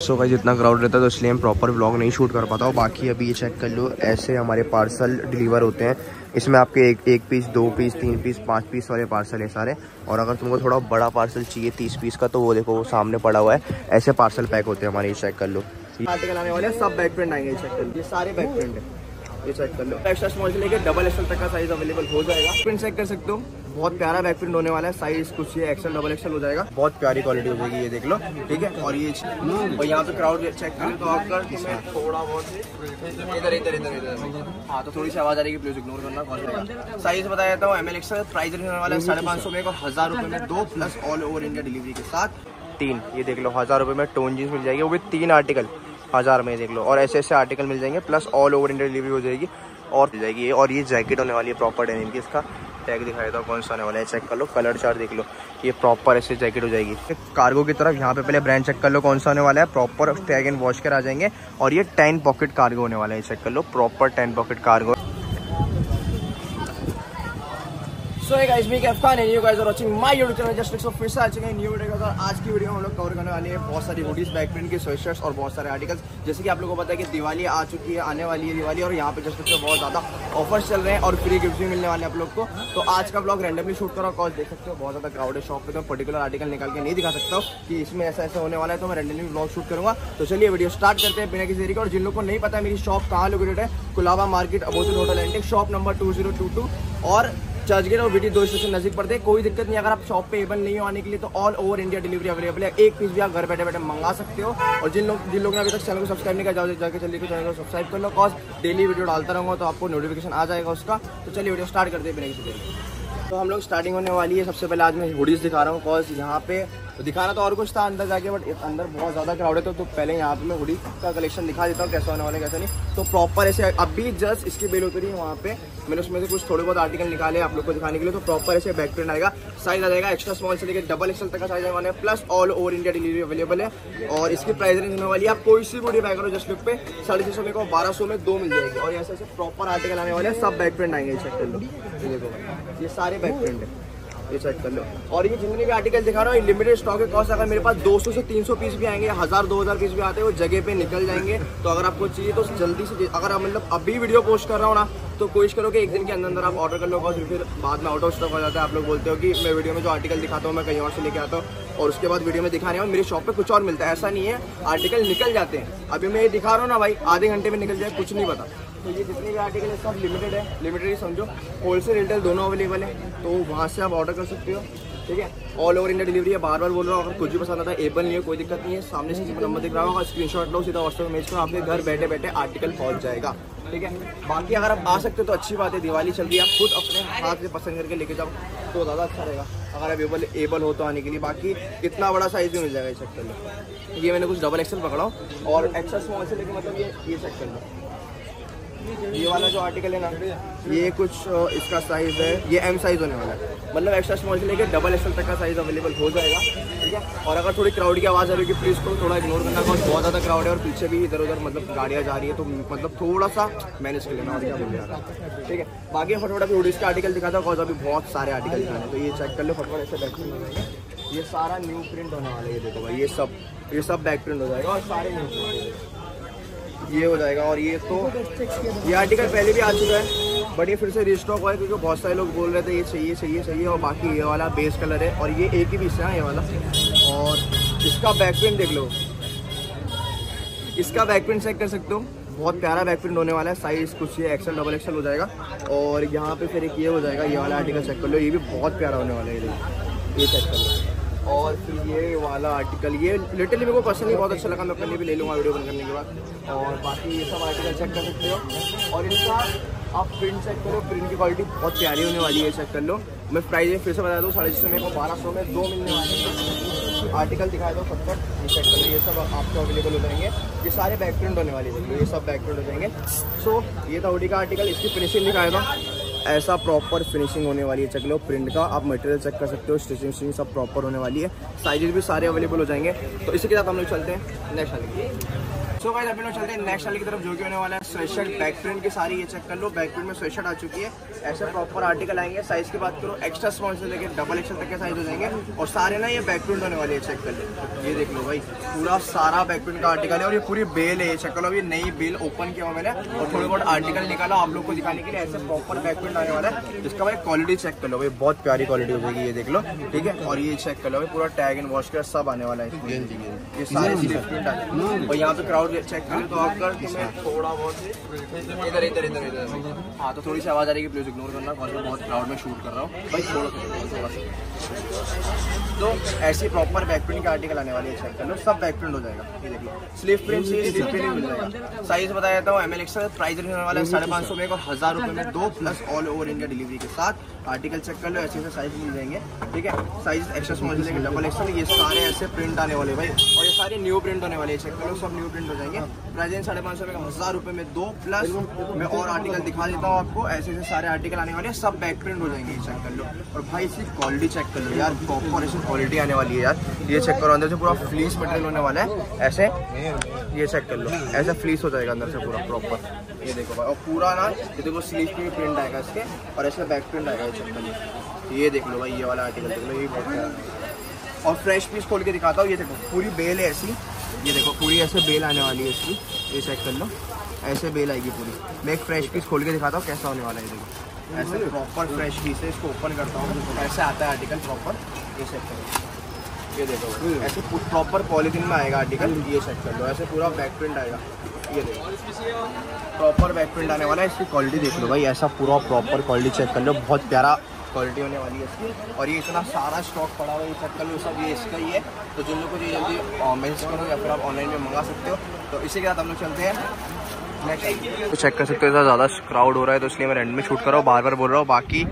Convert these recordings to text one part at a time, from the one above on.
सो भाई जितना क्राउड रहता है तो इसलिए हम प्रॉपर व्लॉग नहीं शूट कर पाता। हूँ बाकी अभी ये चेक कर लो, ऐसे हमारे पार्सल डिलीवर होते हैं। इसमें आपके एक एक पीस दो पीस तीन पीस पाँच पीस वाले पार्सल है सारे। और अगर तुमको थोड़ा बड़ा पार्सल चाहिए, तीस पीस का तो वो देखो, वो सामने पड़ा हुआ है। ऐसे पार्सल पैक होते हैं हमारे, ये चेक कर लो। आर्टिकल आने वाले सब बैक प्रिंट आएँगे चेक कर ये सारे बैक प्रिंट है। ये चेक कर लो। एक्स्ट्रा स्मॉल से लेकर डबल एक्सल तक का साइज़ अवेलेबल हो जाएगा। प्रिंट चेक कर सकते हो। बहुत प्यारा बैक प्रिंट होने वाला है। साइज़ कुछ ये एक्सल डबल एक्सल हो जाएगा। बहुत प्यारी क्वालिटी हो जाएगी, ये देख लो। ठीक है? और ये और यहाँ पे क्राउड चेक करें तो आपका थोड़ा बहुत इधर इधर इधर इधर। हाँ तो थोड़ी सी आवाज़ आ रही है प्लीज़ इग्नोर करना कॉल साइज़ बताया जाता हूँ एम एल एक्सल प्राइस रहने वाला है साढ़े पाँच सौ में हज़ार रुपये में दो plus all over India delivery के साथ तीन। ये देख लो, हज़ार रुपये में टोन जीन्स मिल जाएगी। वो भी तीन आर्टिकल हज़ार में देख लो। और ऐसे ऐसे आर्टिकल मिल जाएँगे plus all over India delivery हो जाएगी और मिल जाएगी। और ये जैकेट होने वाली है प्रॉपर डेनिम की, इसका टैग दिखाया था, कौन सा होने वाला है चेक कर लो कलर चार्ट देख लो। ये प्रॉपर ऐसे जैकेट हो जाएगी। कार्गो की तरफ़ यहाँ पे पहले ब्रांड चेक कर लो, कौन सा होने वाला है। प्रॉपर टैग एंड वॉश कर आ जाएँगे। और ये टेन पॉकेट कार्गो होने वाला है चेक कर लो proper ten pocket cargo so so, guys me Kaftan and you guys are watching my YouTube channel just so फिर से आ चुके हैं न्यू वीडियो के आज की वीडियो में हम लोग कवर करने वाले हैं बहुत सारी हुडीज बैक प्रिंट की स्वेटशर्ट्स और बहुत सारे आर्टिकल्स जैसे कि आप लोगों को पता है कि दिवाली आ चुकी है आने वाली है दिवाली और यहाँ पे जस्ट से बहुत ज़्यादा ऑफर्स चल रहे हैं और फ्री गिफ्ट भी मिलने वाले आप लोग को। तो आज का ब्लॉग रैंडमली शूट करो कॉज देख सकते हो बहुत ज़्यादा क्राउड है शॉप पे तो पर्टिकुलर आर्टिकल निकाल के नहीं दिखा सकता हूँ कि इसमें ऐसा ऐसा होने वाला है तो मैं रैंडमली ब्लॉग शूट करूँगा। तो चलिए वीडियो स्टार्ट करते हैं बिना किसी तरीके और जिन लोग को नहीं पता मेरी शॉप कहाँ लोकेटेड है Colaba market opposite hotel antique shop number two zero two two और चर्चगेट और वीडियो दो स्टेशन नज़दीक पड़ते हैं। कोई दिक्कत नहीं, अगर आप शॉप पे एबल नहीं हो आने के लिए तो all over India delivery available है। एक पीस भी आप घर बैठे बैठे मंगा सकते हो। और जिन लोग, जिन लोगों ने अभी तक चैनल को सब्सक्राइब नहीं किया, जाओ जाकर चलिए चैनल को सब्सक्राइब कर लो। कॉज डेली वीडियो डालता रहूँगा तो आपको नोटिफिकेशन आ जाएगा उसका। तो चलिए वीडियो स्टार्ट करते हैं। बिना किसी तो हम लोग स्टार्टिंग होने वाली है। सबसे पहले आज मैं हुडीज दिखा रहा हूँ। बिकॉज़ यहाँ पे तो दिखाना तो और कुछ था अंदर जाके बट अंदर बहुत ज़्यादा क्राउड है तो, तो पहले यहाँ पे मैं हुडी का कलेक्शन दिखा देता हूँ कैसा होने वाला कैसा नहीं। तो प्रॉपर ऐसे अभी जस्ट इसकी बेल उतरी है वहाँ पे। मैंने उसमें से कुछ थोड़े बहुत आर्टिकल निकाले आप लोग को दिखाने के लिए तो प्रॉपर ऐसे बैक प्रिंट आएगा। साइज़ आ जाएगा एक्स्ट्रा स्मॉल से लेकर डबल एक्सल तक का साइज़ आने plus all over India delivery available है। और इसकी प्राइस रेंज होने वाली है। आप कोई सी बॉडी बैग करो जस्ट लुक पे। साढ़े छः सौ में को बारह सौ में दो मिल जाएगी। और ऐसे ऐसे प्रॉपर आर्टिकल आने वाले हैं सब बैक प्रिंट आएँगे ये सारे बैक प्रिंट है। ये चेक कर लो। और ये जितने भी आर्टिकल दिखा रहा हूँ लिमिटेड स्टॉक है। कॉस्ट अगर मेरे पास 200 से 300 पीस भी आएँगे, हज़ार, दो हज़ार पीस भी आते हैं, वो जगह पे निकल जाएँगे। तो अगर आपको चाहिए तो जल्दी से अगर आप मतलब अभी वीडियो पोस्ट कर रहा हूँ ना तो कोशिश करो कि एक दिन के अंदर अंदर आप ऑर्डर कर लो फिर बाद में आउट ऑफ़ स्टॉक हो जाता है। आप लोग बोलते हो कि मैं वीडियो में जो आर्टिकल दिखाता हूँ, मैं कहीं और से लेके आता हूँ और उसके बाद वीडियो में दिखा रहे हो। मेरी शॉप पे कुछ और मिलता है। ऐसा नहीं है आर्टिकल निकल जाते हैं। अभी मैं ये दिखा रहा हूँ ना भाई, आधे घंटे में निकल जाए, कुछ नहीं पता। तो ये जितने भी आर्टिकल है, सब लिमिटेड है। लिमिटेड ही समझो। होलसेल रिटेल दोनों अवेलेबल है। तो वहाँ से आप ऑर्डर कर सकते हो। ठीक है? ऑल ओवर इंडिया डिलीवरी है। बार बार बोल रहा हूँ, अगर कुछ भी पसंद आता है एबल नहीं है कोई दिक्कत नहीं है। सामने से नंबर दिख रहा होगा स्क्रीन शॉट लो, सीधा व्हाट्सएप में करो आपके घर बैठे बैठे आर्टिकल पहुँच जाएगा। ठीक है? बाकी अगर आप आ सकते हो तो अच्छी बात है। दिवाली चल रही है। आप खुद अपने हाथ से पसंद करके लेके जाओ तो ज़्यादा अच्छा रहेगा। अगर आप एबल एबल हो तो आने के लिए। बाकी इतना बड़ा साइज़ भी मिल जाएगा इस सेक्टर में। ये मैंने कुछ डबल एक्सल पकड़ा और एक्सल स्मॉल से लेके मतलब ये ये सेक्टर में। ये वाला जो आर्टिकल है ना, ये कुछ इसका साइज़ है। ये एम साइज़ होने वाला है। मतलब एक्स्ट्रा स्मॉल से लेके डबल एक्सल तक का साइज़ अवेलेबल हो जाएगा, ठीक है? और अगर थोड़ी क्राउड की आवाज़ आ रही है प्लीज़ को थोड़ा इग्नोर करना, बहुत ज़्यादा क्राउड है और पीछे भी इधर उधर मतलब गाड़ियाँ जा रही है तो मतलब थोड़ा सा मैनेज कर लेना और ठीक है? बाकी फटोफट अभी उड़ीस का आर्टिकल दिखाता था अभी बहुत सारे आर्टिकल दिखाने तो ये चेक कर लो फटोफट, ऐसे बैक हो। ये सारा न्यू प्रिंट होने वाला है, ये देखो भाई, ये सब ये सब बैक प्रिंट हो जाएगा और सारे न्यू प्रिंट ये हो जाएगा और ये तो ये आर्टिकल पहले भी आ चुका है बट ये फिर से रिस्टॉक हुआ है क्योंकि बहुत सारे लोग बोल रहे थे, ये चाहिए चाहिए चाहिए और बाकी ये वाला बेस कलर है और ये एक ही पीस है ये वाला। और इसका बैक प्रिंट देख लो। इसका बैक प्रिंट चेक कर सकते हो। बहुत प्यारा बैक प्रिंट होने वाला है साइज़ कुछ ये एक्सल डबल एक्सल हो जाएगा। और यहाँ पे फिर एक ये हो जाएगा, ये वाला आर्टिकल चेक कर लो, ये भी बहुत प्यारा होने वाला है, ये चेक कर लो। और फिर ये वाला आर्टिकल ये लिटरली मेरे को पर्सनली बहुत अच्छा लगा, मैं अपने भी ले लूँगा वीडियो बन करने के बाद। और बाकी ये सब आर्टिकल चेक कर सकते हो। और इनका आप प्रिंट चेक करो प्रिंट की क्वालिटी बहुत प्यारी होने वाली है चेक कर लो। मैं प्राइस फिर से बता दूँ, साढ़े छः मेरे को बारह सौ में दो मिलने वाले हैं। आर्टिकल दिखाया दो सब तक ये चेक कर लो ये सब आपको अवेलेबल हो जाएँगे। ये सारे बैक प्रिंट होने वाले ये सब बैक प्रिंट हो जाएँगे। सो ये था ओडी का आर्टिकल इसकी फिनिशिंग दिखाया था। ऐसा प्रॉपर फिनिशिंग होने वाली है चेक लो प्रिंट का, आप मटेरियल चेक कर सकते हो स्टिचिंग स्टिचिंग सब प्रॉपर होने वाली है। साइजेस भी सारे अवेलेबल हो जाएँगे। तो इसी के साथ हम लोग चलते हैं नेक्स्ट वाले सो गाइस अभी लोग चलते हैं नेक्स्ट वाले की तरफ़, जो कि होने वाला है स्वेशर्ट बैक प्रिंट की सारी ये चेक कर लो। बैक प्रिंट में स्वेटशर्ट आ चुकी है। ऐसे प्रॉपर आर्टिकल आएँगे। साइज़ की बात करो एक्स्ट्रा स्मॉल से लेकर डबल एक्सल तक के साइज़ हो जाएँगे। और सारे ना ये बैक प्रिंट होने वाले हैं चेक कर लो। ये देख लो भाई, पूरा सारा बैक प्रिंट का आर्टिकल है और ये पूरी बेल है। ये चेक कर लो अभी नई बेल ओपन किया हुआ मैंने और थोड़े बहुत आर्टिकल निकाला आप लोग को दिखाने के लिए। ऐसे प्रॉपर बैक प्रिंट आने वाला है। जिसका भाई क्वालिटी चेक कर लो भाई बहुत प्यारी क्वालिटी हो जाएगी ये देख लो ठीक है? और ये चेक कर लो भाई पूरा टैग एंड वॉश कर सब आने वाला है ये सारे और यहाँ पे क्राउड चेक करें तो आपका थोड़ा बहुत इधर इधर इधर इधर। हाँ तो थोड़ी सी आवाज़ आ रही है प्लीज़ इग्नोर करना बहुत क्राउड में शूट कर रहा हूँ। भाई थोड़ा थोड़ा सा तो ऐसी प्रॉपर बैक प्रिंट के आर्टिकल आने वाली है चेक कर लो सब बैक प्रिंट हो जाएगा। ये स्लीव प्रिंट चाहिए स्लीव प्रिंट मिल जाएगा। साइज़ बताया हूँ एम एल एक्सएल प्राइस रहने वाला है साढ़े पाँच सौ में और हज़ार रुपये में दो plus all over India delivery के साथ आर्टिकल चेक कर लो ऐसे ऐसे साइज़ मिल जाएँगे ठीक है? साइज़ एक्स्ट्रा स्मॉल लेंगे डबल एक्सएल ये सारे ऐसे प्रिंट आने वाले भाई। और ये सारे न्यू प्रिंट होने वाले चेक कर लो सब न्यू प्रिंट हो जाएँगे। प्राइस साढ़े पाँच सौ में हज़ार रुपये में दो प्लस मैं और आर्टिकल दिखा देता हूँ आपको ऐसे ऐसे सारे आर्टिकल आने वाले हैं सब बैक प्रिंट हो जाएँगे चेक कर लो। और भाई इसकी क्वालिटी चेक कर लो यार प्रॉपर ऐसी क्वालिटी आने वाली है यार। ये चेक करो, अंदर से पूरा फ्लीस मटेरियल होने वाला है। ऐसे? ये चेक कर लो। ऐसा फ्लीस हो जाएगा अंदर से पूरा प्रॉपर ये देखो भाई, और पूरा ना, ये देखो स्लीव पे प्रिंट आएगा इसके, और ऐसे बैक प्रिंट आएगा ये ये देख लो भाई, ये वाला आर्टिकल देख लो, ये बहुत और फ्रेश पीस खोल के दिखाता हूँ, ये देखो, पूरी बेल है ऐसी। ये देखो, पूरी ऐसे बेल आने वाली है इसकी। ये चेक कर लो। ऐसे बेल आएगी पूरी। मैं एक फ्रेश पीस खोल के दिखाता हूँ, कैसा होने वाला है देखो। ऐसे प्रॉपर फ्रेश पीस है इसको ओपन करता हूँ ऐसे आता है आर्टिकल प्रॉपर ये सेट करो। ये देखो, ऐसे प्रॉपर पॉलीथीन में आएगा आर्टिकल ये सेट कर दो ऐसे पूरा बैक प्रिंट आएगा। ये देखो। प्रॉपर बैक प्रिंट आने वाला है, इसकी क्वालिटी देख लो भाई, ऐसा पूरा प्रॉपर क्वालिटी चेक कर लो। बहुत प्यारा क्वालिटी होने वाली है इसकी। और ये इतना सारा स्टॉक पड़ा हुआ है चेक कर लो सब, ये इसका ही है। तो जिन लोग को जल्दी मैसेज करो या फिर आप ऑनलाइन में मंगा सकते हो। तो इसी के साथ हम लोग चलते हैं। तो चेक कर सकते हो, इतना ज़्यादा क्राउड हो रहा है तो इसलिए मैं रेंट में शूट कर रहा हूँ बार बार बोल रहा हूँ। बाकी,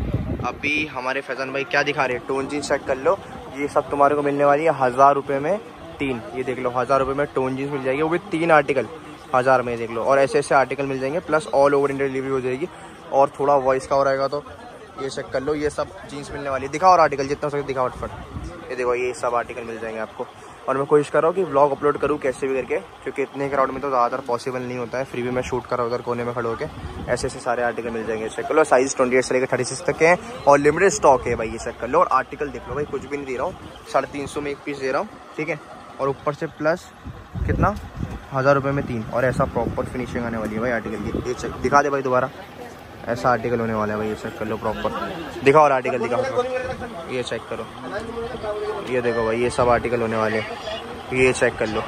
अभी हमारे फैज़ान भाई क्या दिखा रहे हैं? टोन जीन्स चेक कर लो। ये सब तुम्हारे को मिलने वाली है हज़ार रुपये में तीन। ये देख लो, हज़ार रुपये में टोन जीन्स मिल जाएगी। वो भी तीन आर्टिकल हज़ार में देख लो। और ऐसे ऐसे आर्टिकल मिल जाएँगे plus all over India delivery हो जाएगी। और थोड़ा वॉइस का हो रहेगा तो ये चेक कर लो। ये सब जीन्स मिलने वाली है। दिखाओ और आर्टिकल जितना हो सके दिखाओ फट ये देखो, ये सब आर्टिकल मिल जाएँगे आपको। और मैं कोशिश कर रहा हूँ कि ब्लॉग अपलोड करूँ कैसे भी करके, क्योंकि इतने क्राउड में तो ज़्यादातर पॉसिबल नहीं होता है। फ्री भी मैं शूट कर रहा हूँ, उधर कोने में खड़े होकर ऐसे ऐसे सारे आर्टिकल मिल जाएँगे चेक कर लो साइज़ ट्वेंटी से लेकर थर्टी तक के हैं। और लिमिटेड स्टॉक है भाई ये चेक कर लो और आर्टिकल देख लो भाई, कुछ भी नहीं दे रहा हूँ। साढ़े में एक पीस दे रहा हूँ, ठीक है? और ऊपर से प्लस कितना? हज़ार रुपये में तीन। और ऐसा प्रॉपर फिनिशिंग आने वाली है भाई आर्टिकल की। ये चेक दिखा दे भाई दोबारा। ऐसा आर्टिकल होने वाला है, भाई, ये चेक कर लो प्रॉपर दिखाओ और आर्टिकल दिखाओ। ये चेक करो। ये देखो भाई, ये सब आर्टिकल होने वाले हैं। ये चेक कर लो।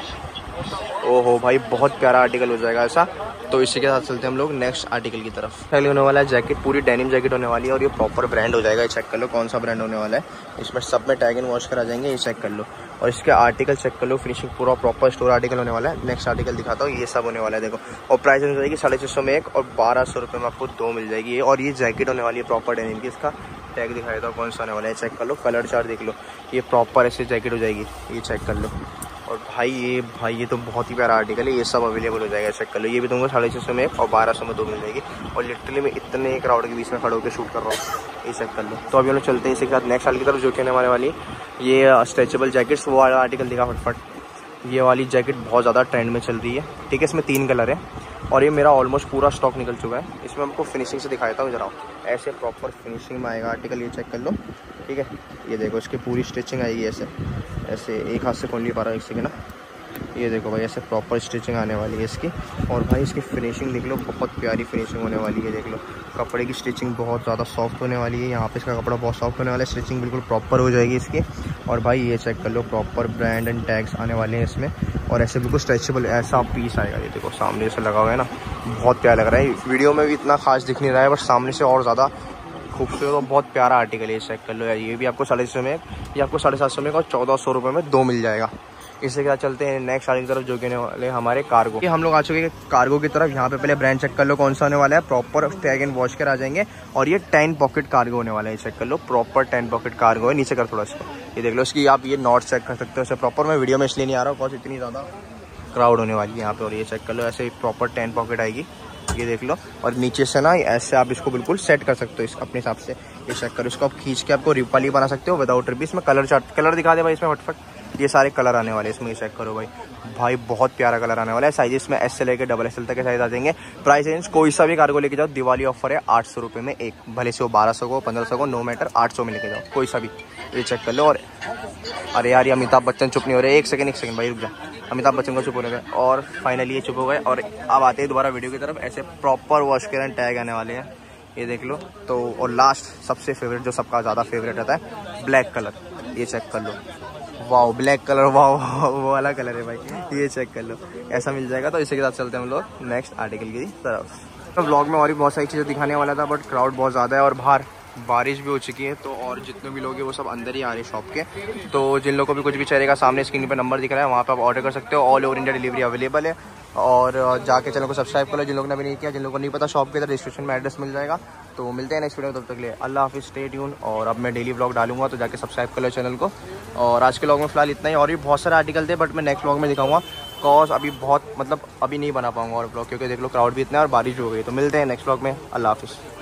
ओहो भाई, बहुत प्यारा आर्टिकल हो जाएगा ऐसा। तो इसी के साथ चलते हैं हम लोग नेक्स्ट आर्टिकल की तरफ़। पहले होने वाला है जैकेट पूरी डेनिम जैकेट होने वाली है और ये प्रॉपर ब्रांड हो जाएगा। ये चेक कर लो, कौन सा ब्रांड होने वाला है। इसमें सब में टैग एंड वॉश करा जाएँगे, ये चेक कर लो। और इसके आर्टिकल चेक कर लो फिनिशिंग पूरा प्रॉपर स्टोर आर्टिकल होने वाला है। नेक्स्ट आर्टिकल दिखाता हूँ, ये सब होने वाला है, देखो। और प्राइस हो जाएगी साढ़े छः सौ में एक और बारह सौ रुपये में आपको दो मिल जाएगी। और ये जैकेट होने वाली है प्रॉपर डेनिम की, इसका टैग दिखाया था कौन सा होने वाला है। चेक कर लो कलर चार्ट देख लो। ये प्रॉपर ऐसे जैकेट हो जाएगी, ये चेक कर लो। और भाई, ये भाई, ये तो बहुत ही प्यारा आर्टिकल है, ये सब अवेलेबल हो जाएगा चेक कर लो। ये भी दूँगा साढ़े छः सौ में और बारह सौ में दो मिल जाएगी। और लिटरली मैं इतने क्राउड के बीच में खड़े होकर शूट कर रहा हूँ। ये चेक कर लो। तो अभी हम चलते हैं इसी के साथ नेक्स्ट साल की तरफ़, जो कहने वाले वाली ये स्ट्रेचेबल जैकेट्स वो वाला आर्टिकल देखा फटफट। ये वाली जैकेट बहुत ज़्यादा ट्रेंड में चल रही है। ठीक है, इसमें तीन कलर है और ये मेरा ऑलमोस्ट पूरा स्टॉक निकल चुका है। इसमें आपको फिनिशिंग से दिखाता हूँ जरा। ऐसे प्रॉपर फिनिशिंग में आएगा आर्टिकल ये चेक कर लो। ठीक है, ये देखो, इसकी पूरी स्टिचिंग आएगी ऐसे। ऐसे एक हाथ से खोल नहीं पा रहा है एक ना। ये देखो भाई, ऐसे प्रॉपर स्टिचिंग आने वाली है इसकी। और भाई, इसकी फिनिशिंग देख लो, बहुत प्यारी फिनिशिंग होने वाली है, देख लो। कपड़े की स्टिचिंग बहुत ज़्यादा सॉफ्ट होने वाली है। यहाँ पे इसका कपड़ा बहुत सॉफ्ट होने वाला है स्टिचिंग बिल्कुल प्रॉपर हो जाएगी इसकी। और भाई, ये चेक कर लो प्रॉपर ब्रांड एंड टैग्स आने वाले हैं इसमें। और ऐसे बिल्कुल स्ट्रेचेबल ऐसा पीस आएगा। ये देखो, सामने से लगा हुआ है ना, बहुत प्यारा लग रहा है। वीडियो में भी इतना खास दिख नहीं रहा है, बट सामने से और ज़्यादा खूबसूरत और बहुत प्यारा आर्टिकल है। चेक कर लो यार, ये भी आपको साढ़े सौ में, ये आपको साढ़े सात सौ में और चौदह सौ रुपये में दो मिल जाएगा। इससे क्या चलते हैं नेक्स्ट आने की तरफ़ जो कहने वाले हमारे कार्गो हम लोग आ चुके हैं कार्गो की तरफ़। यहाँ पे पहले ब्रांड चेक कर लो कौन सा होने वाला है। प्रॉपर टैग एंड वॉश कर आ जाएँगे। और ये टेन पॉकेट कार्गो होने वाला है। चेक कर लो। प्रॉपर टेन पॉकेट कार्गो है। नीचे कर थोड़ा इसको ये देख लो इसकी आप ये नॉट चेक कर सकते हो प्रॉपर मैं वीडियो में इसलिए नहीं आ रहा हूँ। बिकॉज़ इतनी ज़्यादा क्राउड होने वाली है यहाँ पे। और ये चेक कर लो। ऐसे प्रॉपर टेन पॉकेट आएगी। ये देख लो। और नीचे से ना ऐसे आप इसको बिल्कुल सेट कर सकते हो इस अपने हिसाब से। ये चेक करो। इसको आप खींच के आपको रिपाली बना सकते हो। विदाउट रिपी इसमें कलर चार्ट कलर दिखा दे भाई इसमें फटफट। ये सारे कलर आने वाले इसमें चेक करो भाई। भाई, बहुत प्यारा कलर आने वाला है। साइज़ इसमें एस से लेकर डबल एस एल तक के साइज़ आ जाएँगे। प्राइस रेंज कोई सा भी कार्गो लेके जाओ, दिवाली ऑफ़र है आठ सौ रुपये में एक। भले से वो बारह सौ को पंद्रह सौ को नो मैटर आठ सौ में लेके जाओ, कोई सा भी। ये चेक कर लो और अरे यार, ये अमिताभ बच्चन चुप नहीं हो रहे। एक सेकंड एक सेकंड भाई, रुक जा। अमिताभ बच्चन को चुप हो गए और फाइनली ये चुप हो गए। और अब आते हैं दोबारा वीडियो की तरफ़। ऐसे प्रॉपर वॉश के टैग आने वाले हैं। ये देख लो। तो और लास्ट सबसे फेवरेट जो सबका ज़्यादा फेवरेट रहता है ब्लैक कलर ये चेक कर लो। वाओ ब्लैक कलर वाओ वो वाला कलर है भाई। ये चेक कर लो। ऐसा मिल जाएगा तो इसी के साथ चलते हैं हम लोग नेक्स्ट आर्टिकल की तरफ़। तो ब्लॉग में और भी बहुत सारी चीज़ें दिखाने वाला था बट क्राउड बहुत ज़्यादा है और बाहर बारिश भी हो चुकी है तो और जितने भी लोग हैं वो सब अंदर ही आ रहे हैं शॉप के। तो जिन लोगों को भी कुछ भी चाहिएगा, सामने स्क्रीन पे नंबर दिख रहा है, वहाँ पे आप ऑर्डर कर सकते हो। All over India delivery available है। और जाके चैनल को सब्सक्राइब करो जिन लोगों ने भी नहीं किया, जिन लोगों को नहीं पता शॉप के इधर डिस्क्रिप्शन में एड्रेस मिल जाएगा। तो मिलते हैं नेक्स्ट वीडियो तब तक लिए अल्लाह हाफिज़ स्टे ट्यून और अब मैं डेली ब्लॉग डालूँगा तो जाके सब्सक्राइब कर लो चैनल को। और आज के ब्लॉग में फ़िलहाल इतना ही। और भी बहुत सारे आर्टिकल थे बट मैं नेक्स्ट ब्लॉग में दिखाऊँगा। कॉज अभी बहुत मतलब अभी नहीं बना पाऊँगा और ब्लॉग क्योंकि देख लो क्राउड भी इतना है और बारिश भी हो गई तो मिलते हैं नेक्स्ट ब्लॉग में। अल्लाह हाफिज़।